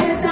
세상.